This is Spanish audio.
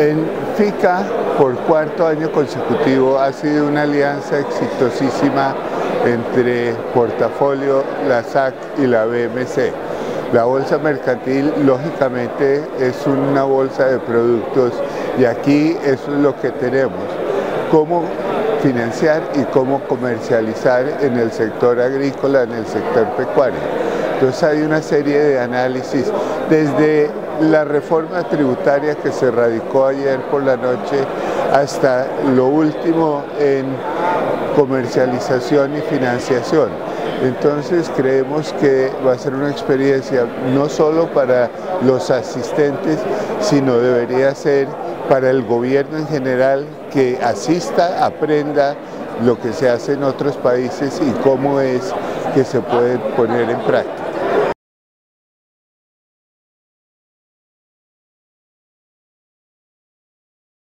En FICA, por cuarto año consecutivo, ha sido una alianza exitosísima entre Portafolio, la SAC y la BMC. La bolsa mercantil, lógicamente, es una bolsa de productos y aquí eso es lo que tenemos. Cómo financiar y cómo comercializar en el sector agrícola, en el sector pecuario. Entonces hay una serie de análisis desde la reforma tributaria que se radicó ayer por la noche hasta lo último en comercialización y financiación. Entonces creemos que va a ser una experiencia no solo para los asistentes, sino debería ser para el gobierno en general que asista, aprenda lo que se hace en otros países y cómo es que se puede poner en práctica.